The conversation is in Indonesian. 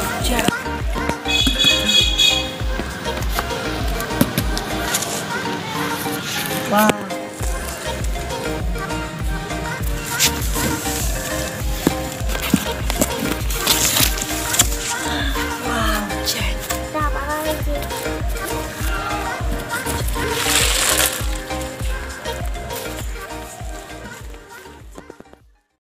Wow, Jack. Wow.